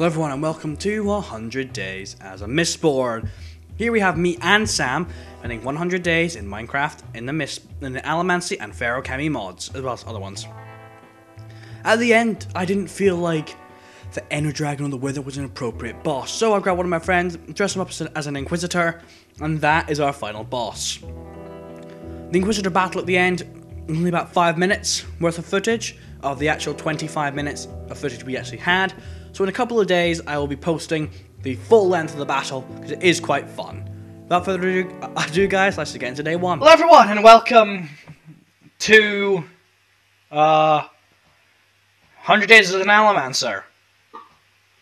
Hello everyone and welcome to 100 Days as a Mistborn. Here we have me and Sam spending 100 days in Minecraft in the Mist, in the Allomancy and Feruchemy mods, as well as other ones. At the end, I didn't feel like the Ender Dragon or the Wither was an appropriate boss, so I grabbed one of my friends, dressed him up as an Inquisitor, and that is our final boss. The Inquisitor battle at the end, only about 5 minutes worth of footage of the actual 25 minutes of footage we actually had. So in a couple of days, I will be posting the full length of the battle because it is quite fun. Without further ado, ado, guys, let's get into day one. Hello, everyone, and welcome to uh, 100 Days as an Allomancer.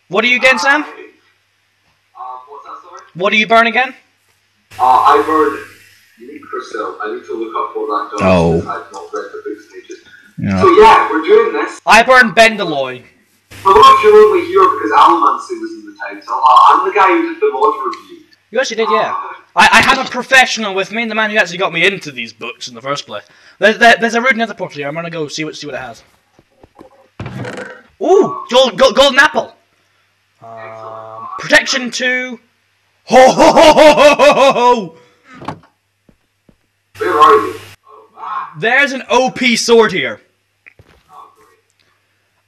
What are you again, Sam? Uh, what's? What do you burn again? Uh, I burn unique crystal. I need to look up what that does. Oh. I've not read the books pages. So yeah, we're doing this. I burn Bendalloy. Of you who only here because Allomancy was in the title, uh, I'm the guy who did the mod review. You actually did, yeah. I, I have a professional with me, the man who actually got me into these books in the first place. There's, there, there's a rude nether portal here. I'm gonna go see what see what it has. Ooh, gold, gold, golden apple. Um, protection two. Ho ho ho ho ho ho ho! Where are you? Oh. There's an OP sword here.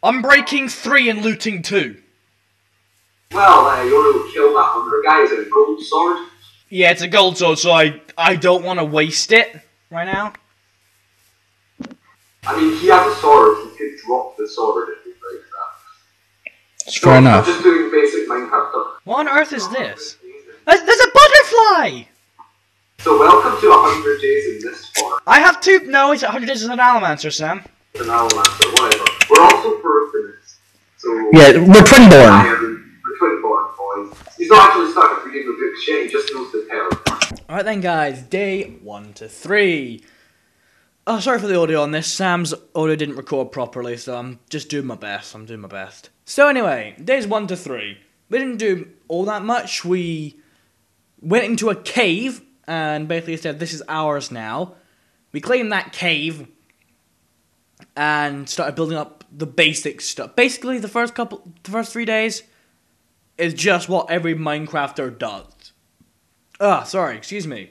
Great. Unbreaking three and looting two. Well, uh, you want to kill that hunter guy? Is it a gold sword? Yeah, it's a gold sword, so I I don't want to waste it right now. I mean, he has a sword. He could drop the sword if he breaks that. It's So, fair I'm just doing basic Minecraft stuff. What on earth is this? There's, there's a butterfly. So welcome to 100 days in this farm. I have two. No, it's 100 days as an Allomancer, Sam. An Allomancer, whatever. We're also Feruchemists. So Yeah, we're twin born. am the twin born boys. He's not actually started reading the book shit, he just knows the tale. Alright then, guys, day one to three. Oh, sorry for the audio on this. Sam's audio didn't record properly, so I'm just doing my best. I'm doing my best. So, anyway, days one to three. We didn't do all that much. We went into a cave and basically said, This is ours now. We claimed that cave and started building up the basic stuff. Basically, the first couple, the first three days is just what every Minecrafter does. Ah, sorry, excuse me.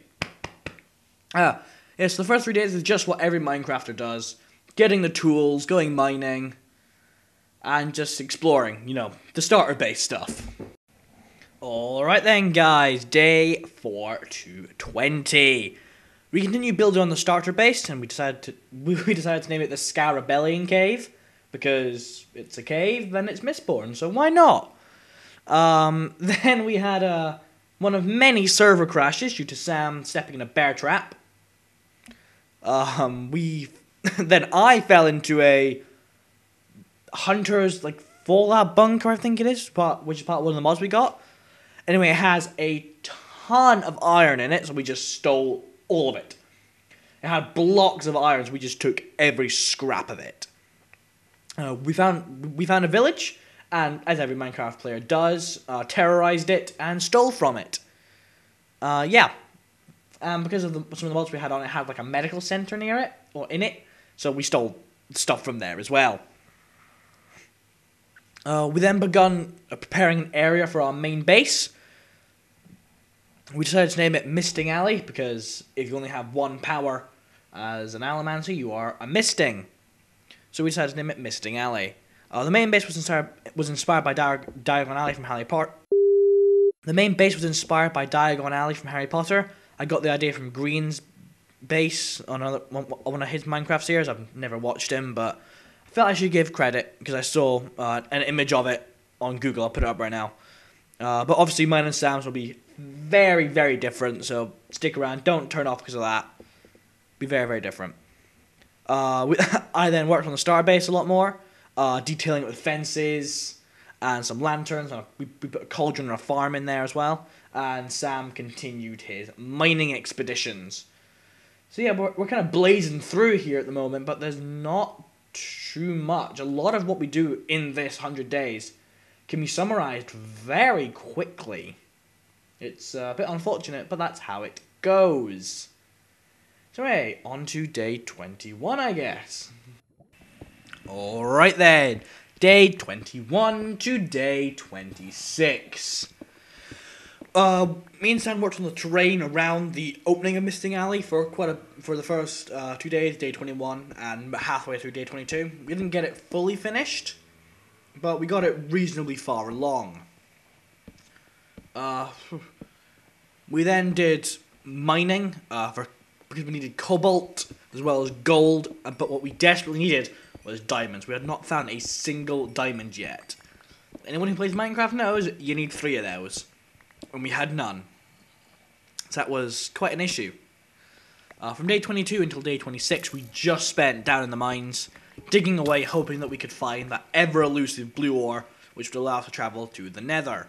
Ah, yes, the first three days is just what every Minecrafter does. Getting the tools, going mining, and just exploring, you know, the starter base stuff. Alright then, guys, day 4 to 20. We continue building on the starter base, and we decided to we decided to name it the Skaa Rebellion Cave because it's a cave then it's Mistborn, so why not? Um, then we had uh, one of many server crashes due to Sam stepping in a bear trap. Um, we then I fell into a hunter's like fallout bunker, I think it is, part which is part of one of the mods we got. Anyway, it has a ton of iron in it, so we just stole all of it. It had blocks of iron, so we just took every scrap of it. Uh, we found we found a village, and as every Minecraft player does, uh, terrorized it and stole from it. Uh, yeah, um, because of the, some of the mods we had on it had like a medical center near it or in it, so we stole stuff from there as well. Uh, we then begun uh, preparing an area for our main base. We decided to name it Misting Alley because if you only have one power as an Allomancer, you are a Misting. So we decided to name it Misting Alley. Uh, the main base was inspired was inspired by Diag- Diagon Alley from Harry Potter. The main base was inspired by Diagon Alley from Harry Potter. I got the idea from Grian's base on another one, one of his Minecraft series. I've never watched him, but I felt I should give credit because I saw uh, an image of it on Google. I'll put it up right now. Uh, but obviously, mine and Sam's will be very, very different. So stick around. Don't turn off because of that. Be very, very different. Uh, we, I then worked on the star base a lot more, uh, detailing it with fences and some lanterns. And we, we put a cauldron and a farm in there as well. And Sam continued his mining expeditions. So yeah, we're, we're kind of blazing through here at the moment, but there's not too much. A lot of what we do in this 100 days can be summarized very quickly. It's a bit unfortunate, but that's how it goes. So hey, on to day 21, I guess. Alright then. day 21 to day 26. Uh, me and Sam worked on the terrain around the opening of Misting Alley for quite a for the first uh, two days, day 21 and halfway through day 22. We didn't get it fully finished, but we got it reasonably far along. Uh, we then did mining uh, for because we needed cobalt as well as gold, uh, but what we desperately needed was diamonds. We had not found a single diamond yet. Anyone who plays Minecraft knows you need three of those, and we had none. So that was quite an issue. Uh, from day 22 until day 26, we just spent down in the mines, digging away, hoping that we could find that ever elusive blue ore, which would allow us to travel to the nether.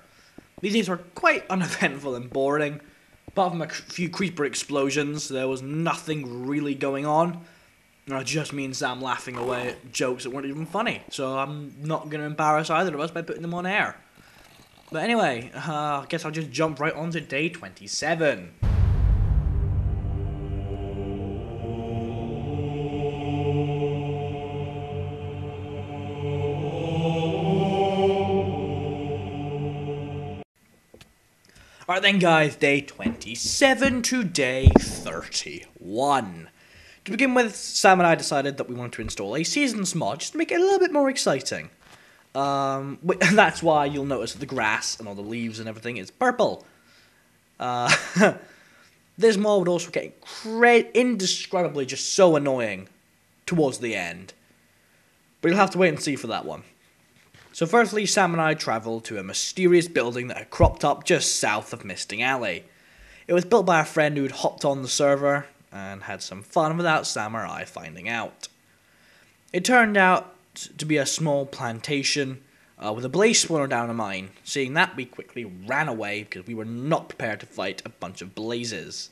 These days were quite uneventful and boring. Apart from a few creeper explosions, there was nothing really going on. Uh, just me and Sam laughing away at jokes that weren't even funny. So I'm not going to embarrass either of us by putting them on air. But anyway, uh, I guess I'll just jump right on to day 27. Alright then, guys, day 27 to day 31. To begin with, Sam and I decided that we wanted to install a seasons mod just to make it a little bit more exciting. Um, that's why you'll notice the grass and all the leaves and everything is purple. Uh, this mod would also get indescribably just so annoying towards the end. But you'll have to wait and see for that one. So, firstly, Sam and I travelled to a mysterious building that had cropped up just south of Misting Alley. It was built by a friend who'd hopped on the server and had some fun without Sam or I finding out. It turned out to be a small plantation uh, with a blaze spawner down a mine. Seeing that, we quickly ran away because we were not prepared to fight a bunch of blazes.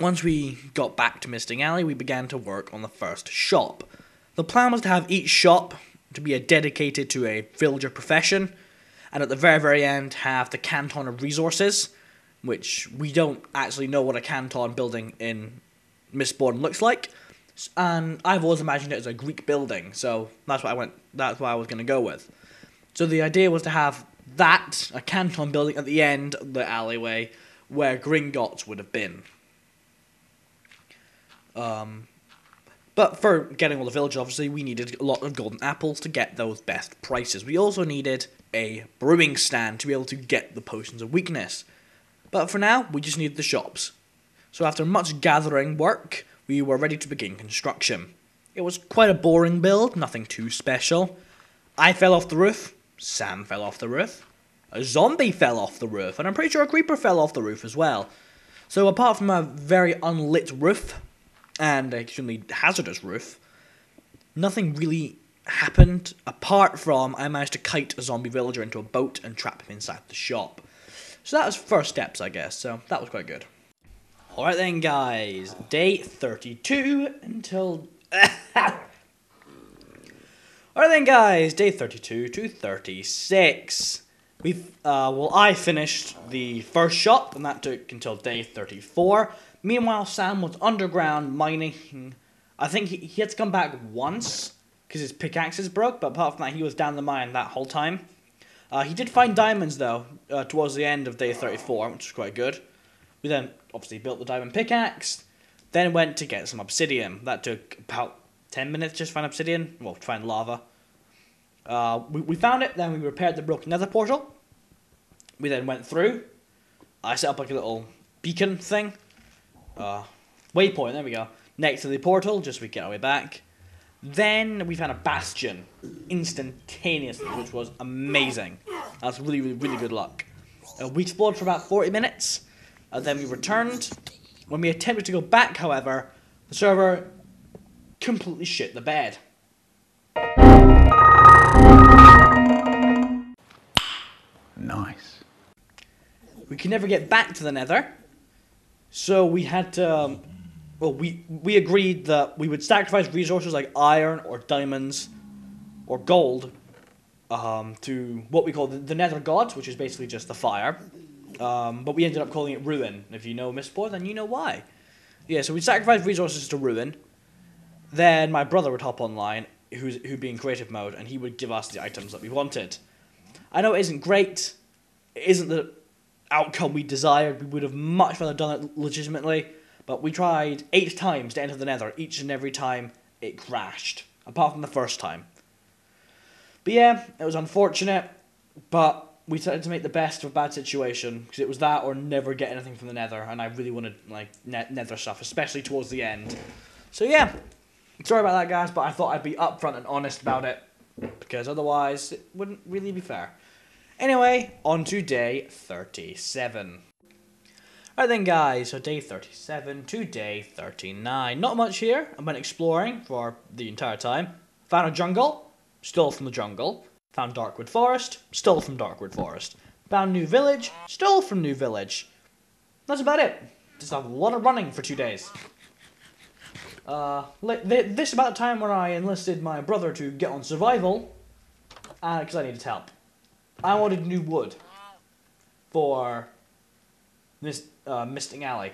Once we got back to Misting Alley, we began to work on the first shop. The plan was to have each shop to be dedicated to a villager profession, and at the very, very end, have the canton of resources, which we don't actually know what a canton building in Mistborn looks like. And I've always imagined it as a Greek building, so that's what I went. That's what I was going to go with. So the idea was to have that a canton building at the end of the alleyway where Gringotts would have been. Um, but for getting all the village, obviously, we needed a lot of golden apples to get those best prices. We also needed a brewing stand to be able to get the potions of weakness. But for now, we just needed the shops. So after much gathering work, we were ready to begin construction. It was quite a boring build, nothing too special. I fell off the roof, Sam fell off the roof, a zombie fell off the roof, and I'm pretty sure a creeper fell off the roof as well. So apart from a very unlit roof, and an extremely hazardous roof, nothing really happened apart from I managed to kite a zombie villager into a boat and trap him inside the shop. So that was first steps, I guess. So that was quite good. All right then, guys. Day thirty-two until. All right then, guys. Day thirty-two to thirty-six. We've uh, well, I finished the first shop, and that took until day thirty-four. Meanwhile, Sam was underground mining. I think he, he had to come back once because his pickaxes broke, but apart from that, he was down the mine that whole time. Uh, he did find diamonds though uh, towards the end of day 34, which was quite good. We then obviously built the diamond pickaxe, then went to get some obsidian. That took about 10 minutes just to find obsidian, well, to find lava. Uh, we, we found it, then we repaired the broken nether portal. We then went through. I set up like a little beacon thing. Uh, waypoint, there we go. Next to the portal, just so we get our way back. Then we found a bastion instantaneously, which was amazing. That's really, really, really good luck. Uh, we explored for about 40 minutes, and then we returned. When we attempted to go back, however, the server completely shit the bed. Nice. We could never get back to the Nether, so we had to. Um, well, we we agreed that we would sacrifice resources like iron or diamonds, or gold, um, to what we call the, the Nether Gods, which is basically just the fire. Um, but we ended up calling it Ruin. If you know Mistborn, then you know why. Yeah, so we sacrificed resources to Ruin. Then my brother would hop online. who'd be in creative mode, and he would give us the items that we wanted. I know it isn't great. It isn't the outcome we desired. We would have much rather done it legitimately, but we tried eight times to enter the Nether. Each and every time it crashed, apart from the first time. But yeah, it was unfortunate, but we tried to make the best of a bad situation because it was that or never get anything from the Nether, and I really wanted like net Nether stuff, especially towards the end. So yeah, sorry about that, guys, but I thought I'd be upfront and honest about it because otherwise it wouldn't really be fair. Anyway, on to day 37. Alright then, guys, so day 37 to day 39. Not much here. I went exploring for the entire time. Found a jungle, stole from the jungle. Found Darkwood Forest, stole from Darkwood Forest. Found New Village, stole from New Village. That's about it. Just a lot of running for two days. Uh, this about the time when I enlisted my brother to get on survival, because I needed help. I wanted new wood for this uh, Misting Alley.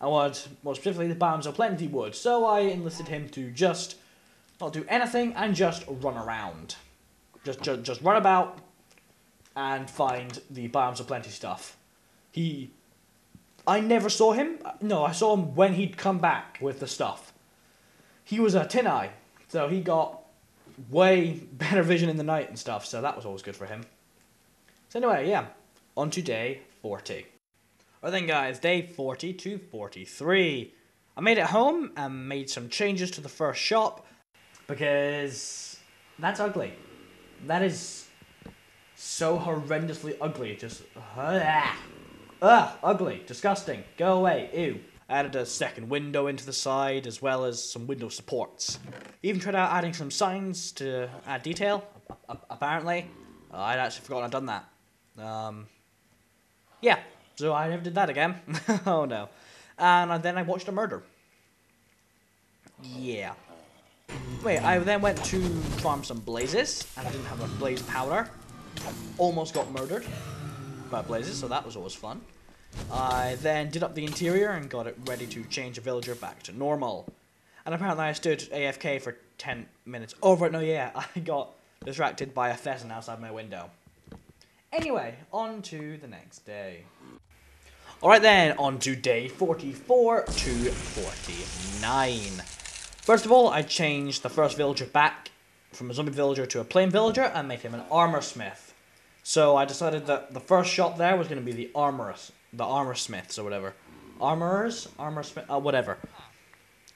I wanted more specifically the Biomes of Plenty wood, so I enlisted him to just not do anything and just run around, just just, just run about and find the Biomes of Plenty stuff. He, I never saw him. No, I saw him when he'd come back with the stuff. He was a tin eye, so he got way better vision in the night and stuff. So that was always good for him. So anyway, yeah, on to day 40. Well then guys, day 40 to 43. I made it home and made some changes to the first shop because that's ugly. That is so horrendously ugly. Just, ugh, ugh, ugly, disgusting. Go away, ew. Added a second window into the side as well as some window supports. Even tried out adding some signs to add detail. Apparently, uh, I'd actually forgotten I'd done that. Um, yeah, so I never did that again. oh no. And then I watched a murder. Yeah. Wait, I then went to farm some blazes, and I didn't have a blaze powder. Almost got murdered by blazes, so that was always fun. I then did up the interior and got it ready to change a villager back to normal. And apparently I stood AFK for 10 minutes. Oh, right, no, yeah, I got distracted by a pheasant outside my window. Anyway, on to the next day. Alright then, on to day 44 to 49. First of all, I changed the first villager back from a zombie villager to a plain villager and made him an armor smith. So I decided that the first shop there was going to be the armor, the armor smiths or whatever. Armorers? Armor smith? Uh, whatever.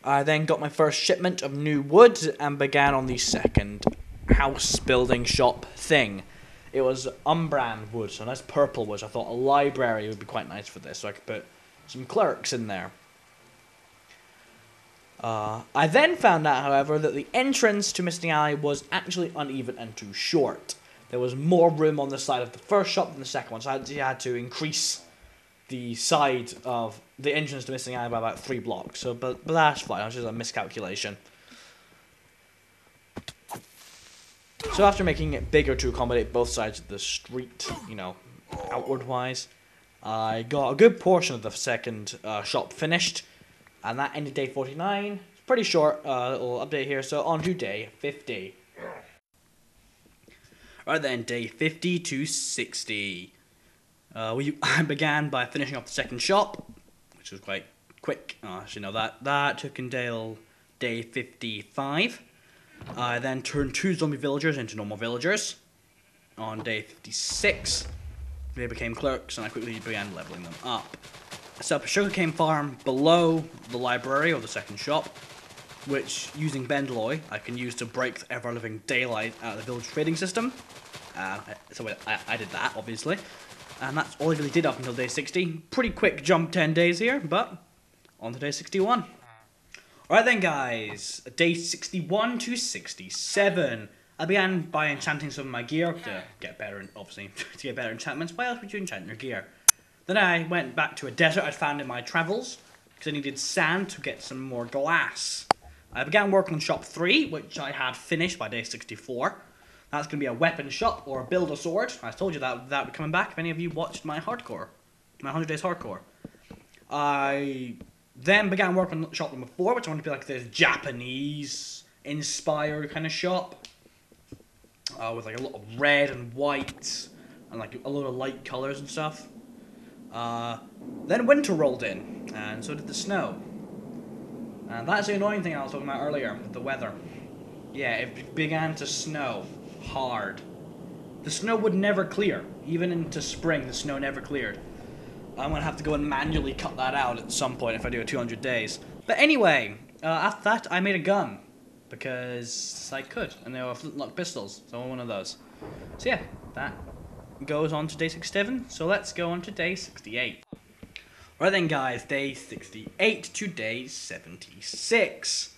I then got my first shipment of new wood and began on the second house building shop thing. It was Umbran wood, so nice purple wood. I thought a library would be quite nice for this, so I could put some clerks in there. Uh, I then found out, however, that the entrance to Misting Alley was actually uneven and too short. There was more room on the side of the first shop than the second one, so I had to, increase the side of the entrance to Misting Alley by about three blocks. So, but, but that's fine. Was just a miscalculation. So after making it bigger to accommodate both sides of the street, you know, outward wise, I got a good portion of the second uh, shop finished, and that ended day 49. It's pretty short uh, little update here, so on to day 50. Right then, day 50 to 60. Uh, we I began by finishing off the second shop, which was quite quick. Uh, actually, no, that, that took until day 55. I then turned two zombie villagers into normal villagers. On day 56, they became clerks, and I quickly began leveling them up. I set up a sugarcane farm below the library or the second shop, which, using Bendalloy, I can use to break the ever living daylight out of the village trading system. Uh, so I, I did that, obviously. And that's all I really did up until day 60. Pretty quick jump 10 days here, but on to day 61. Alright then, guys. Day 61 to 67. I began by enchanting some of my gear to get better, and obviously, to get better enchantments. Why else would you enchant your gear? Then I went back to a desert I'd found in my travels, because I needed sand to get some more glass. I began work on shop 3, which I had finished by day 64. That's going to be a weapon shop or a build a sword. I told you that that would be coming back if any of you watched my hardcore, my 100 days hardcore. I then began work on shop number 4, which I want to be like this Japanese inspired kind of shop uh, with like a lot of red and white and like a lot of light colors and stuff. Uh, then winter rolled in, and so did the snow. And that's the annoying thing I was talking about earlier the weather. Yeah, it began to snow hard. The snow would never clear. Even into spring, the snow never cleared. I'm gonna have to go and manually cut that out at some point if I do a 200 days. But anyway, uh, after that, I made a gun because I could, and they were flintlock pistols, so I want one of those. So yeah, that goes on to day 67. So let's go on to day 68. Right then, guys, day 68 to day 76.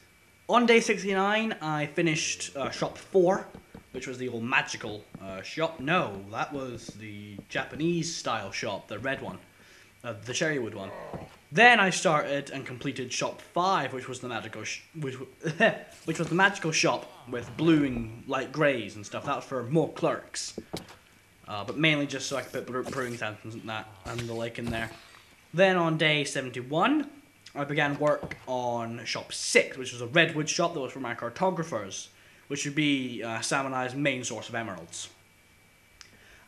On day 69, I finished uh, shop 4, which was the old magical uh, shop. No, that was the Japanese style shop, the red one, uh, the Cherrywood one. Then I started and completed shop 5, which was the magical which, which was the magical shop with blue and light greys and stuff. That was for more clerks. Uh, but mainly just so I could put brew- brewing stands and that and the like in there. Then on day 71, I began work on shop 6, which was a redwood shop that was for my cartographers, which would be uh, Samanai's main source of emeralds.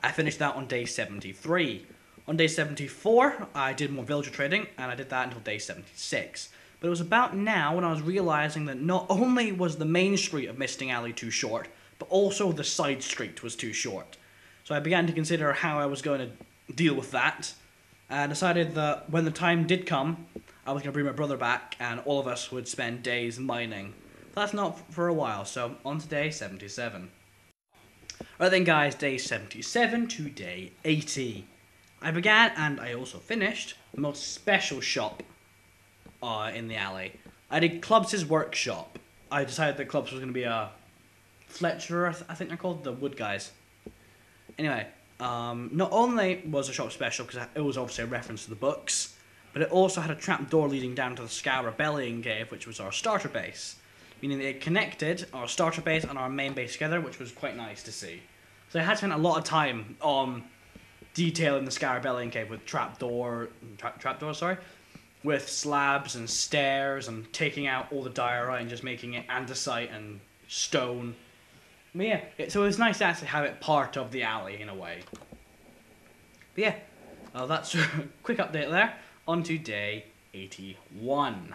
I finished that on day 73. On day 74, I did more villager trading, and I did that until day 76. But it was about now when I was realizing that not only was the main street of Misting Alley too short, but also the side street was too short. So I began to consider how I was going to deal with that, and decided that when the time did come, I was going to bring my brother back, and all of us would spend days mining. That's not for a while, so on to day 77. Right then, guys, day 77 to day 80. I began and I also finished the most special shop uh, in the alley. I did Clubs' workshop. I decided that Clubs was going to be a Fletcher, I, th- I think they're called, the wood guys. Anyway, um, not only was the shop special because it was obviously a reference to the books, but it also had a trap door leading down to the Skaa Rebellion cave, which was our starter base. Meaning it connected our starter base and our main base together, which was quite nice to see. So I had spent a lot of time on detailing the Skaa Rebellion cave with trapdoor, tra- trapdoor, sorry, with slabs and stairs and taking out all the diorite and just making it andesite and stone. But yeah, it, so it was nice to actually have it part of the alley in a way. But yeah, uh, that's a quick update there. On to day 81.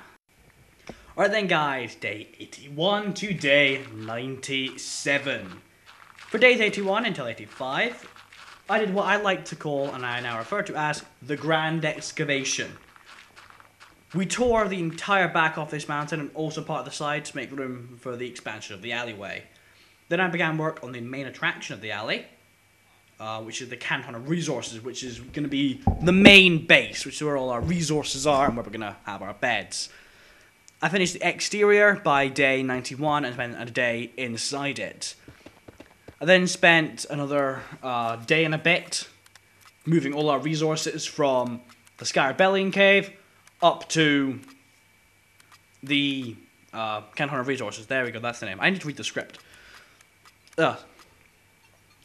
Alright then, guys, day 81 to day 97. For days 81 until 85, I did what I like to call, and I now refer to as, the Grand Excavation. We tore the entire back off this mountain and also part of the side to make room for the expansion of the alleyway. Then I began work on the main attraction of the alley, uh, which is the Canton of Resources, which is going to be the main base, which is where all our resources are and where we're going to have our beds. I finished the exterior by day 91 and spent a day inside it. I then spent another uh, day and a bit moving all our resources from the Skaa Rebellion Cave up to the uh, Resources. There we go, that's the name. I need to read the script. Uh,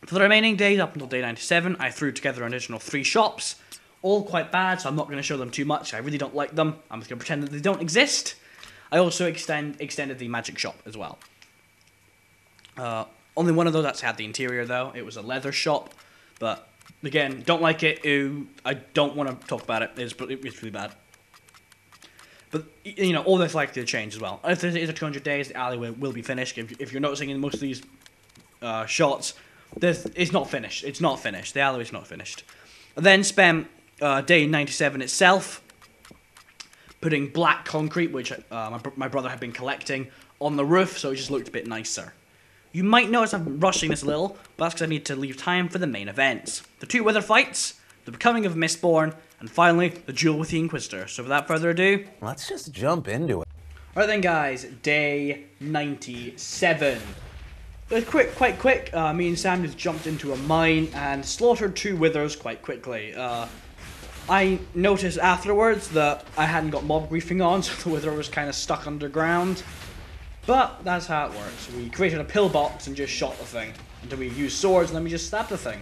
for the remaining days up until day 97, I threw together an additional three shops. All quite bad, so I'm not going to show them too much. I really don't like them. I'm just going to pretend that they don't exist. I also extend extended the magic shop as well. Uh, only one of those actually had the interior though. It was a leather shop, but again, don't like it. Ew, I don't want to talk about it. It's it's really bad. But you know, all that's likely to change as well. If there is a 200 days, the alleyway will be finished. If, if you're noticing in most of these uh, shots, there's, it's not finished. It's not finished. The alleyway's not finished. I then spent uh, day 97 itself putting black concrete, which uh, my, br- my brother had been collecting, on the roof, so it just looked a bit nicer. You might notice I'm rushing this a little, but that's because I need to leave time for the main events. The two wither fights, the becoming of Mistborn, and finally, the duel with the Inquisitor. So without further ado, Let's just jump into it. Alright then, guys, day 97. It was quick, quite quick. Uh, me and Sam just jumped into a mine and slaughtered two withers quite quickly. Uh, I noticed afterwards that I hadn't got mob griefing on, so the wither was kind of stuck underground. But that's how it works. We created a pillbox and just shot the thing until we used swords, and then we just stabbed the thing.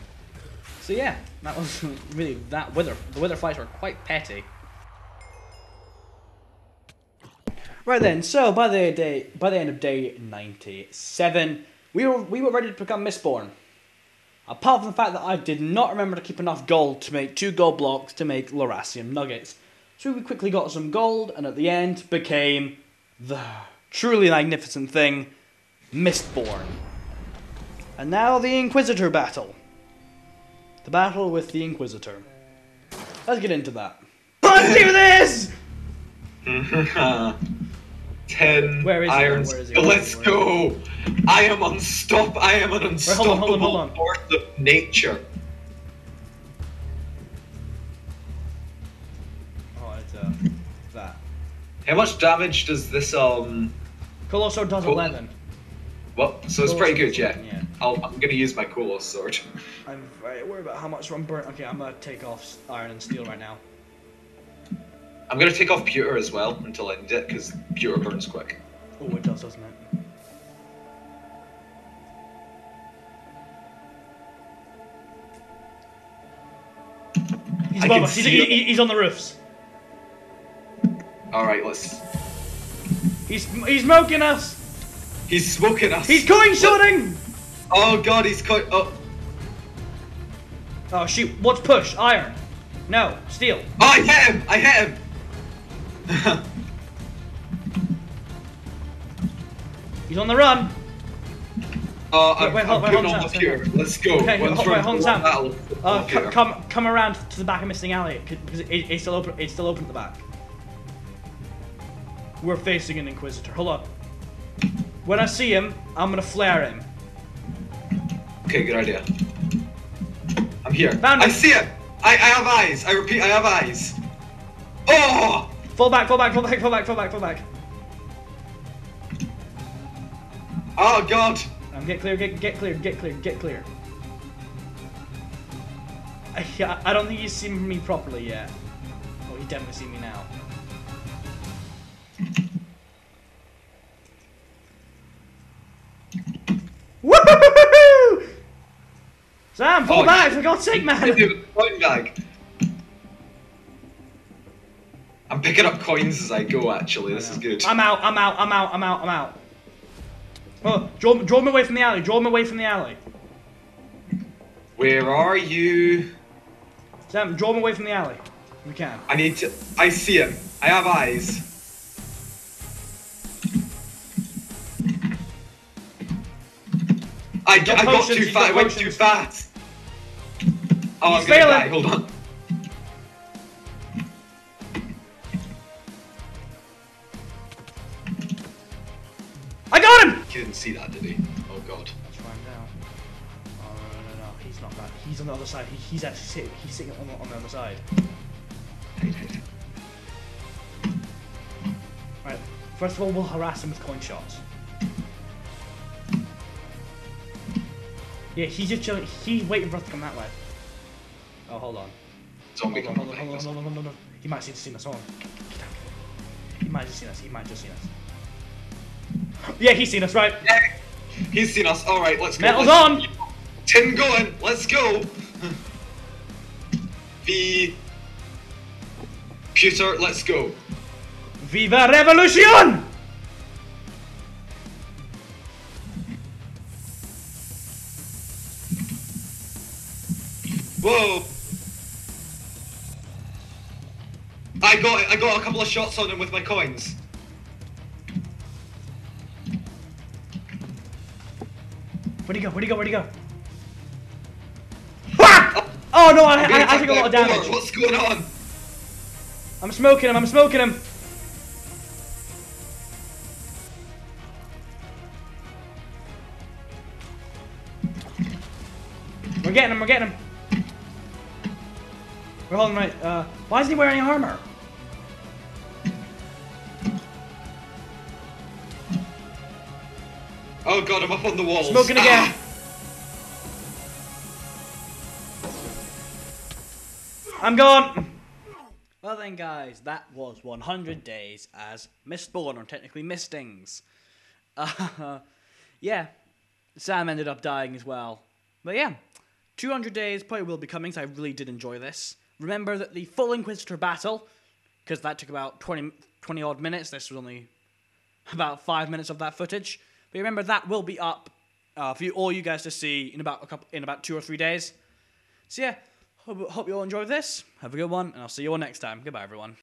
So yeah, that was really that wither. The wither fights were quite petty. Right then, so by the day, by the end of day ninety-seven, we were we were ready to become Mistborn. Apart from the fact that I did not remember to keep enough gold to make two gold blocks to make Lerasium nuggets, so we quickly got some gold, and at the end became the truly magnificent thing, Mistborn. And now the Inquisitor battle. The battle with the Inquisitor. Let's get into that. Let's do this! Ten Where is he? irons. Where is? Let's Where go. I am unstop. I am an hold on, unstoppable hold on, hold on. force of nature. Oh, it's uh, that. How much damage does this um? Colossal does Cool. 11. Well, so it's pretty good, yeah. Yeah. I'll, I'm gonna use my Koloss sword. I'm very worried about how much I'm burnt. Okay, I'm gonna take off iron and steel right now. I'm gonna take off pewter as well until I need it because pewter burns quick. Oh, it does, doesn't it? He's above us. He's, he's on the roofs. All right, let's. He's he's smoking us. He's smoking us. He's coin shooting. Oh god, he's co- oh. Oh shoot! What's push? Iron. No, steel. oh, I hit him! I hit him! He's on the run. Oh, I'm, wait, hold- I'm wait, putting hold on on, the Sam, pewter. Let's go. Okay, we're wait, hold on. Uh, come come around to the back of Misting Alley because it, it's still open. It's still open at the back. We're facing an Inquisitor. Hold on. When I see him, I'm gonna flare him. Okay, good idea. I'm here. Found I him. see it! I, I have eyes! I repeat, I have eyes! Oh! Fall back, fall back, fall back, fall back, fall back, fall back. Oh god! Um, get clear, get get clear, get clear, get clear. I, I don't think he's seen me properly yet. Oh, he definitely seen me now. Sam, fall Oh, back for God's sake, man! coin bag. I'm picking up coins as I go, actually. This is good. I'm out, I'm out, I'm out, I'm out, I'm out. Oh, draw, draw him away from the alley, draw him away from the alley. Where are you? Sam, draw him away from the alley. We can. I need to. I see him. I have eyes. I, got I got too fast. I went too fast. Oh, He's I'm gonna failing. die. Hold on. I got him! He didn't see that, did he? Oh god. Let's find out. Oh no no no no, he's not that. He's on the other side. He, he's actually sitting. He's sitting on the, on the other side. Right. First of all, we'll harass him with coin shots. Yeah, he's just chilling. He's waiting for us to come that way. Oh, hold on. Zombie Hold on, hold on, hold on, hold on, hold on, hold on. He might have seen us. Hold on. He might have just seen us. He might have just seen us. Yeah, he's seen us, right? Yeah, he's seen us. All right, let's go. Metal's Let's- on! Tin going. Let's go. V. Pewter. let's go. Viva Revolution! Got I got a couple of shots on him with my coins. Where'd he go? Where'd he go? Where'd he go? Oh no, I, I, I took a lot of damage. What's going on? I'm smoking him, I'm smoking him. We're getting him, we're getting him. We're holding right. Uh, why isn't he wearing armor? Oh god, I'm up on the walls. Smoking again. Ah! I'm gone. Well then, guys, that was 100 days as Mistborn, or technically Mistings. Uh, yeah, Sam ended up dying as well. But yeah, 200 days probably will be coming, so I really did enjoy this. Remember that the full Inquisitor battle, because that took about 20, 20 odd minutes, this was only about five minutes of that footage. But remember that will be up uh, for you, all you guys to see in about a couple, in about two or three days. So yeah, hope, hope you all enjoyed this. Have a good one, and I'll see you all next time. Goodbye, everyone.